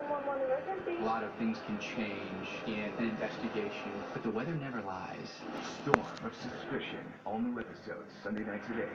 A lot of things can change in an investigation, but the weather never lies. Storm of Suspicion. All new episodes, Sunday nights at 8.